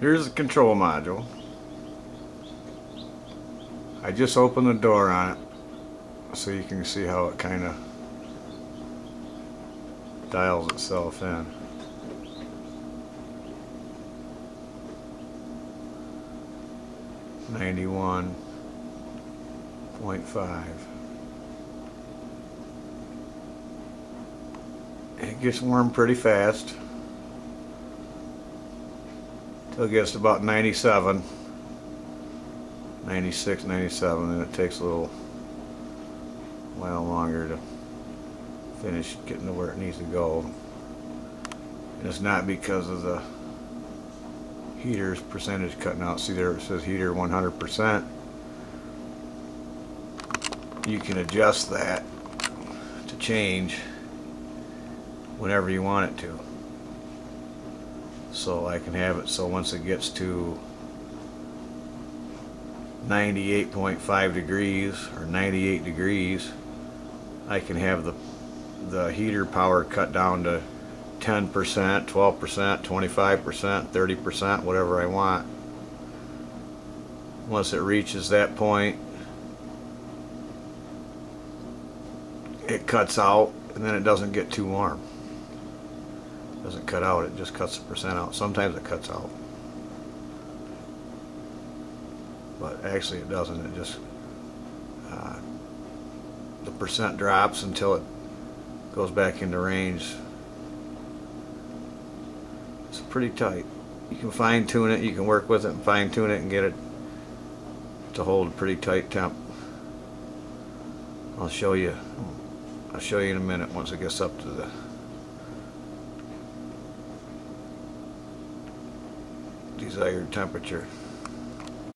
Here's the control module. I just opened the door on it so you can see how it kind of dials itself in. Ninety-one point five. It gets warm pretty fast. It gets about 97. 96, 97, and it takes a little while longer to finish getting to where it needs to go. And it's not because of the heater's percentage cutting out. See there it says heater 100%. You can adjust that to change whenever you want it to. So I can have it so once it gets to 98.5 degrees or 98 degrees I can have the the heater power cut down to 10%, 12%, 25%, 30%, whatever I want. Once it reaches that point, it cuts out and then it doesn't get too warm. Doesn't cut out, it just cuts the percent out. Sometimes it cuts out. But actually it doesn't, it just, uh, the percent drops until it goes back into range. It's pretty tight. You can fine tune it, you can work with it and fine tune it and get it to hold a pretty tight temp. I'll show you, I'll show you in a minute once it gets up to the desired temperature.